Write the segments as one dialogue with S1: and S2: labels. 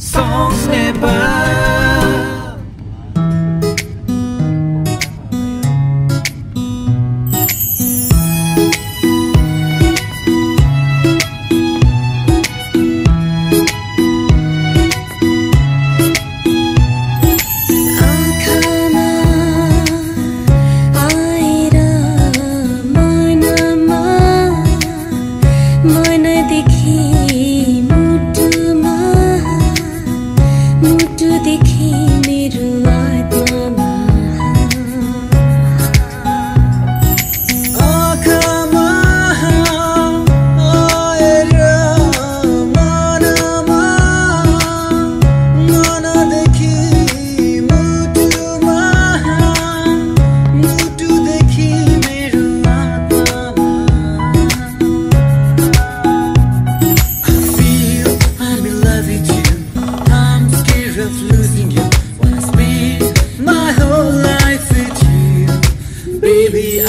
S1: songs never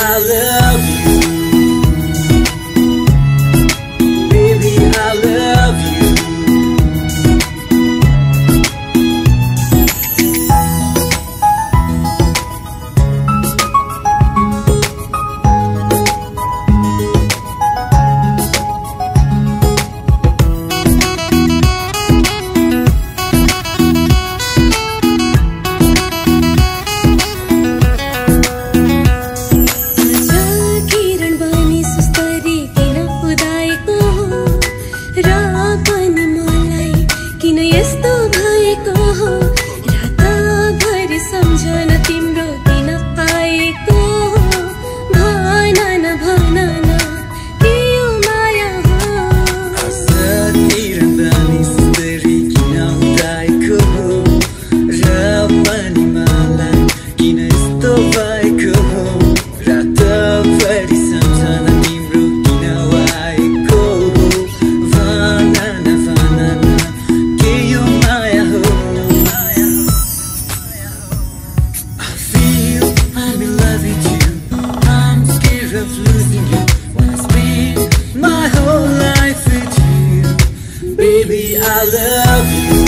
S1: I love
S2: pa ni Malay Kinayas
S1: I love you.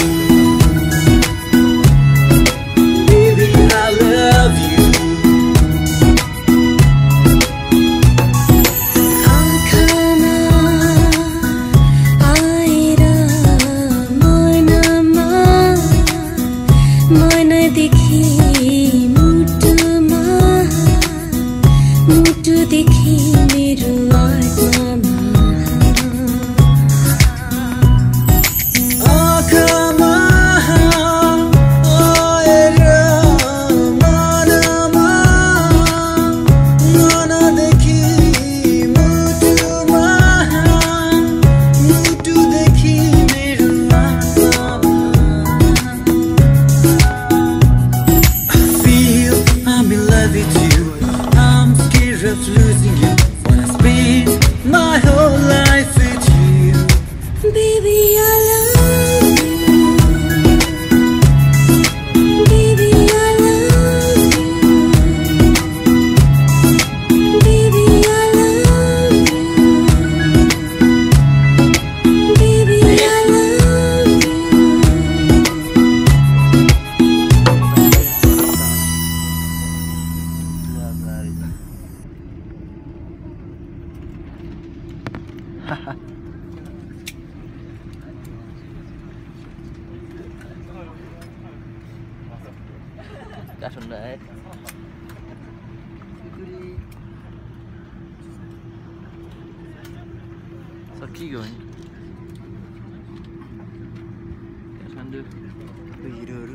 S3: đã sùng đệ Sao kì rồi? Cá sùng đệ
S4: Cái gì rồi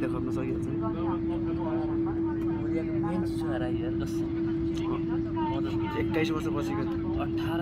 S4: देखाउन सकिहाल्छ एक्काइस वर्ष बसेको
S3: अठार